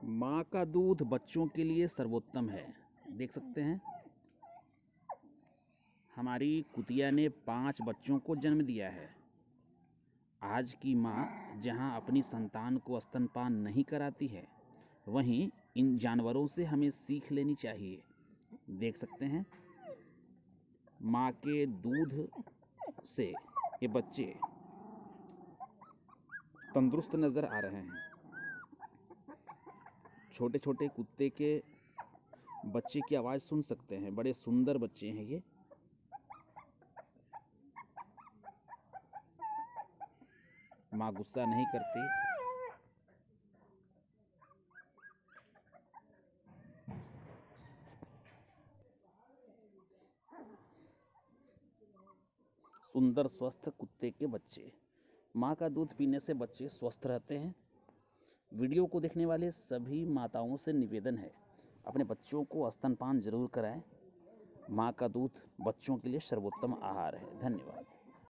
माँ का दूध बच्चों के लिए सर्वोत्तम है। देख सकते हैं। हमारी कुतिया ने पाँच बच्चों को जन्म दिया है। आज की माँ जहाँ अपनी संतान को स्तनपान नहीं कराती है, वहीं इन जानवरों से हमें सीख लेनी चाहिए। देख सकते हैं। माँ के दूध से ये बच्चे तंदुरुस्त नज़र आ रहे हैं। छोटे छोटे कुत्ते के बच्चे की आवाज़ सुन सकते हैं। बड़े सुंदर बच्चे हैं ये। माँ गुस्सा नहीं करती। सुंदर स्वस्थ कुत्ते के बच्चे। माँ का दूध पीने से बच्चे स्वस्थ रहते हैं। वीडियो को देखने वाले सभी माताओं से निवेदन है, अपने बच्चों को स्तनपान ज़रूर कराएँ। माँ का दूध बच्चों के लिए सर्वोत्तम आहार है। धन्यवाद।